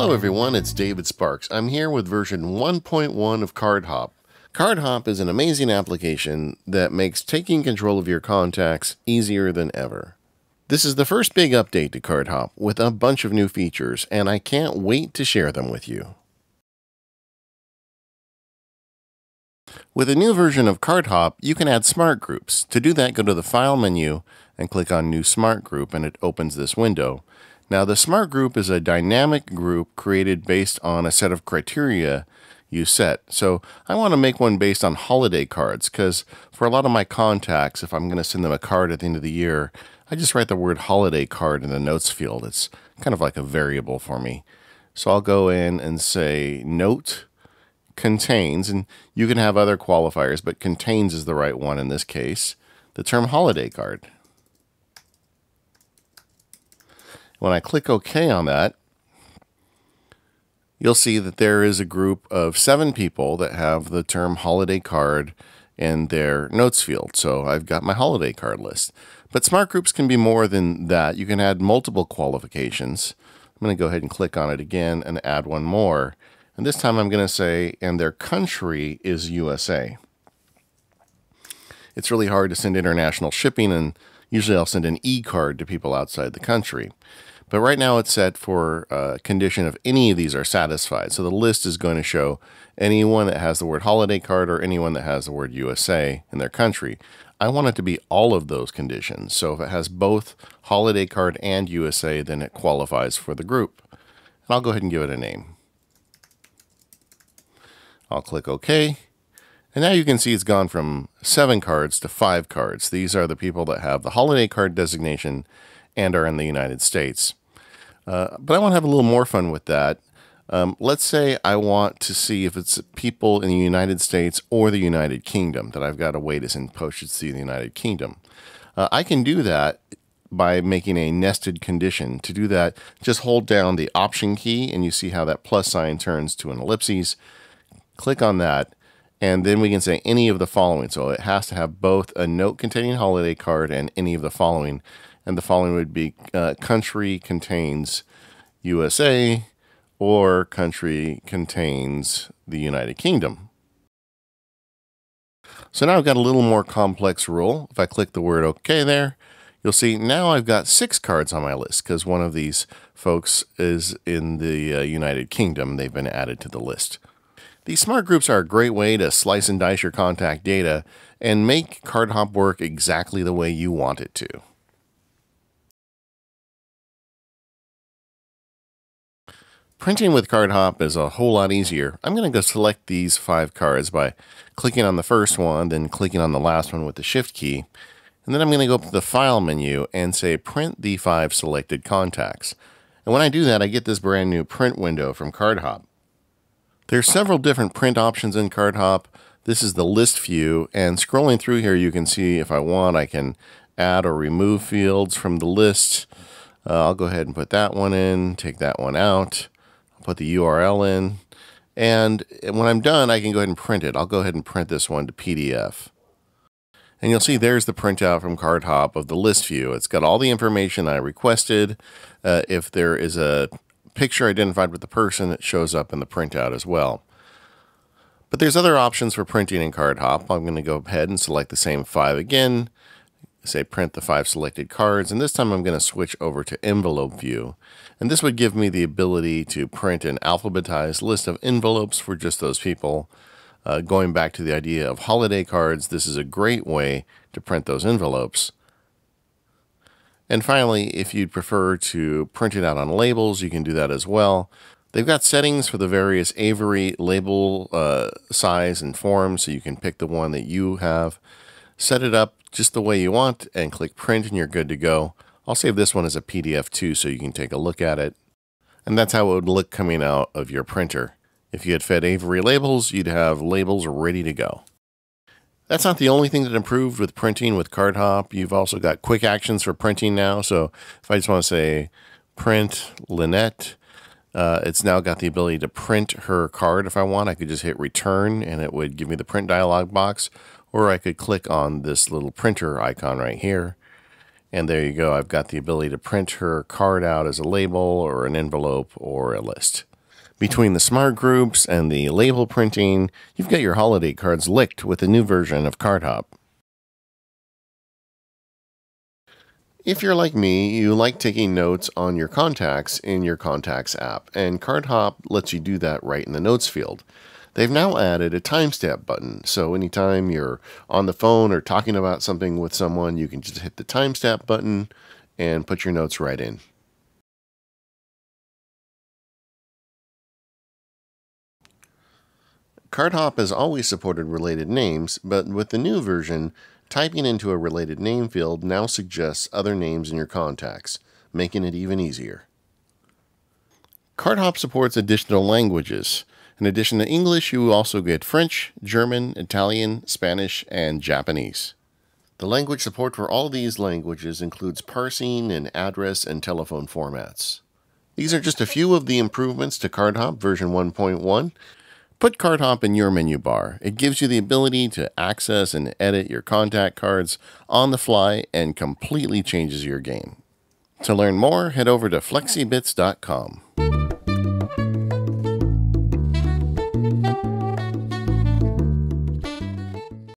Hello everyone, it's David Sparks. I'm here with version 1.1 of CardHop. CardHop is an amazing application that makes taking control of your contacts easier than ever. This is the first big update to CardHop with a bunch of new features, and I can't wait to share them with you. With a new version of CardHop, you can add smart groups. To do that, go to the File menu and click on New Smart Group, and it opens this window. Now, the Smart Group is a dynamic group created based on a set of criteria you set. So I want to make one based on holiday cards because for a lot of my contacts, if I'm going to send them a card at the end of the year, I just write the word holiday card in the notes field. It's kind of like a variable for me. So I'll go in and say note contains, and you can have other qualifiers, but contains is the right one in this case, the term holiday card. When I click OK on that, you'll see that there is a group of seven people that have the term holiday card in their notes field. So I've got my holiday card list. But smart groups can be more than that. You can add multiple qualifications. I'm going to go ahead and click on it again and add one more. And this time I'm going to say, and their country is USA. It's really hard to send international shipping, and usually I'll send an e card to people outside the country. But right now it's set for a condition of any of these are satisfied. So the list is going to show anyone that has the word holiday card or anyone that has the word USA in their country. I want it to be all of those conditions. So if it has both holiday card and USA, then it qualifies for the group. And I'll go ahead and give it a name. I'll click OK. And now you can see it's gone from seven cards to five cards. These are the people that have the holiday card designation and are in the United States. Uh, but I want to have a little more fun with that. Um, let's say I want to see if it's people in the United States or the United Kingdom that I've got a way to send postage to see the United Kingdom. Uh, I can do that by making a nested condition. To do that, just hold down the Option key and you see how that plus sign turns to an ellipses. Click on that and then we can say any of the following. So it has to have both a note containing holiday card and any of the following and the following would be uh, country contains USA or country contains the United Kingdom. So now I've got a little more complex rule. If I click the word OK there, you'll see now I've got six cards on my list because one of these folks is in the uh, United Kingdom. They've been added to the list. These smart groups are a great way to slice and dice your contact data and make CardHop work exactly the way you want it to. Printing with CardHop is a whole lot easier. I'm going to go select these five cards by clicking on the first one, then clicking on the last one with the Shift key. And then I'm going to go up to the File menu and say Print the five selected contacts. And when I do that, I get this brand new print window from CardHop. There's several different print options in CardHop. This is the list view, and scrolling through here, you can see if I want, I can add or remove fields from the list. Uh, I'll go ahead and put that one in, take that one out put the URL in, and when I'm done, I can go ahead and print it. I'll go ahead and print this one to PDF. And you'll see there's the printout from CardHop of the list view. It's got all the information I requested. Uh, if there is a picture identified with the person, that shows up in the printout as well. But there's other options for printing in CardHop. I'm going to go ahead and select the same five again, say print the five selected cards, and this time I'm going to switch over to envelope view. And this would give me the ability to print an alphabetized list of envelopes for just those people. Uh, going back to the idea of holiday cards, this is a great way to print those envelopes. And finally, if you'd prefer to print it out on labels, you can do that as well. They've got settings for the various Avery label uh, size and forms, so you can pick the one that you have. Set it up just the way you want and click print and you're good to go. I'll save this one as a PDF too so you can take a look at it. And that's how it would look coming out of your printer. If you had fed Avery labels, you'd have labels ready to go. That's not the only thing that improved with printing with CardHop. You've also got quick actions for printing now. So if I just want to say print Lynette, uh, it's now got the ability to print her card if I want. I could just hit return and it would give me the print dialog box or I could click on this little printer icon right here. And there you go. I've got the ability to print her card out as a label or an envelope or a list. Between the smart groups and the label printing, you've got your holiday cards licked with the new version of CardHop. If you're like me, you like taking notes on your contacts in your Contacts app, and CardHop lets you do that right in the Notes field. They've now added a timestamp button, so anytime you're on the phone or talking about something with someone, you can just hit the timestamp button and put your notes right in. CardHop has always supported related names, but with the new version, Typing into a related name field now suggests other names in your contacts, making it even easier. CardHop supports additional languages. In addition to English, you also get French, German, Italian, Spanish, and Japanese. The language support for all these languages includes parsing in address and telephone formats. These are just a few of the improvements to CardHop version 1.1. Put CardHop in your menu bar. It gives you the ability to access and edit your contact cards on the fly and completely changes your game. To learn more, head over to flexibits.com.